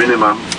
minimum.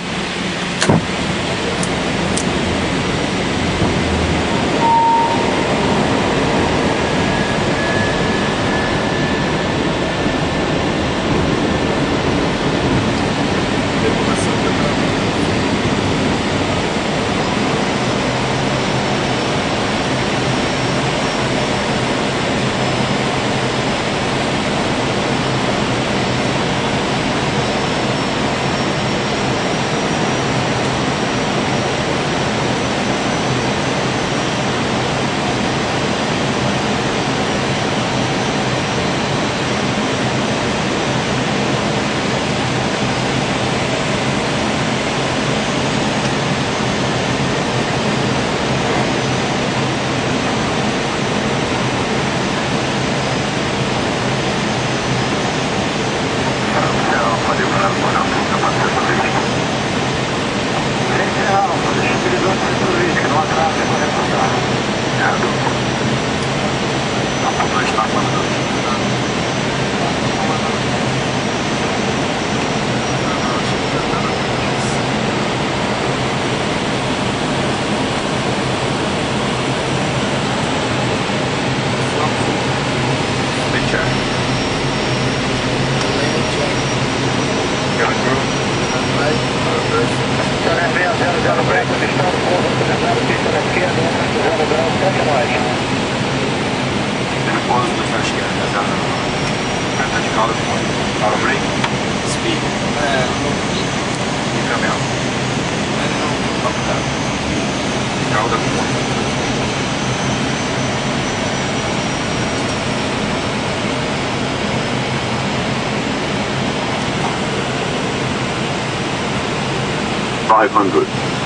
out point, out brake, speed. I don't know. up down. Out point. Five hundred.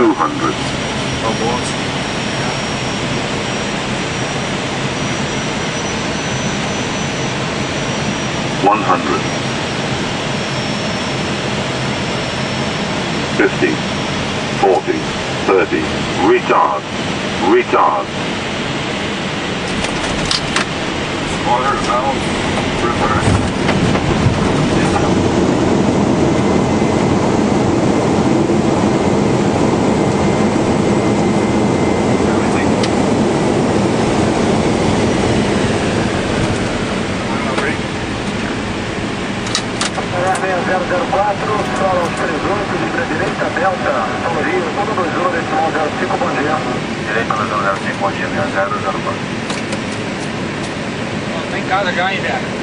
Two hundred. One hundred. Fifty. Forty. Thirty. Retard. Retard. Valve reverse. Solo aos 38, livre direita, Delta, São Rio, 121, decimal 05, bom dia. Direita no 05, bom dia, 6004. Tá em casa já, hein, velho?